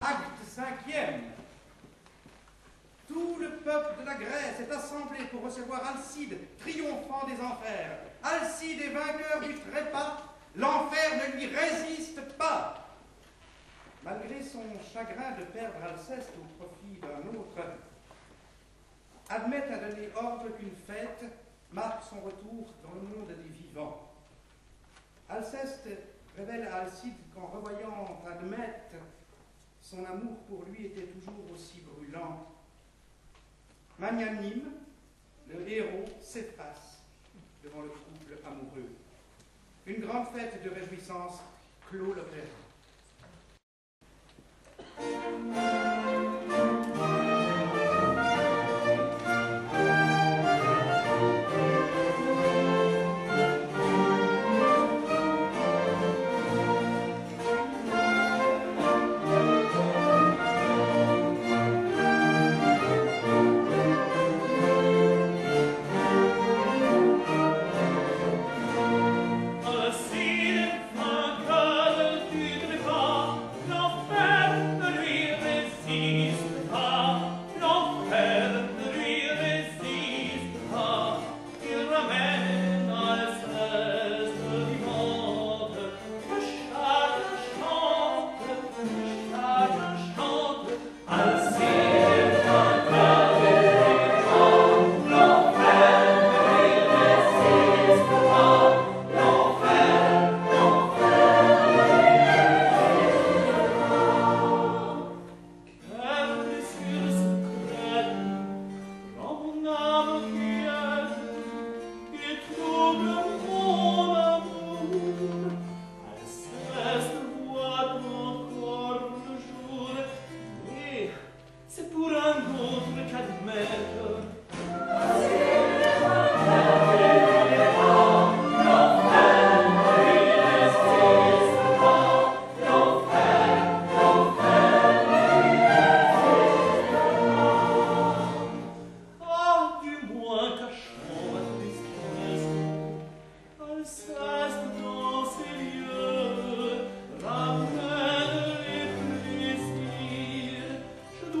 Acte cinquième. Tout le peuple de la Grèce est assemblé pour recevoir Alcide, triomphant des enfers. Alcide est vainqueur du trépas, l'enfer ne lui résiste pas. Malgré son chagrin de perdre Alceste au profit d'un autre, admet à donner ordre qu'une fête marque son retour dans le monde des vivants. Alceste révèle à Alcide qu'en revoyant Admète, son amour pour lui était toujours aussi brûlant. Magnanime, le héros s'efface devant le couple amoureux. Une grande fête de réjouissance clôt l'opéra.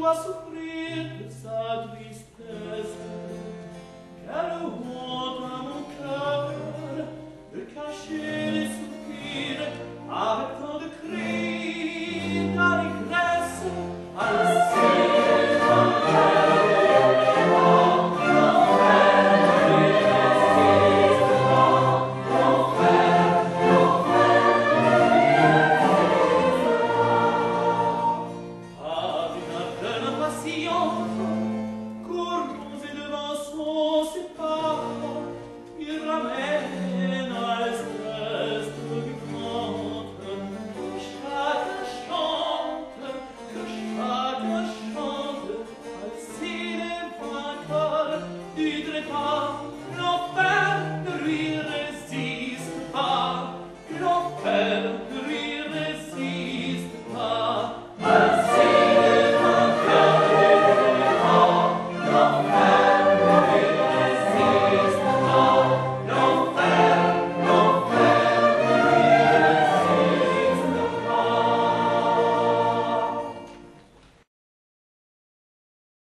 nosso oh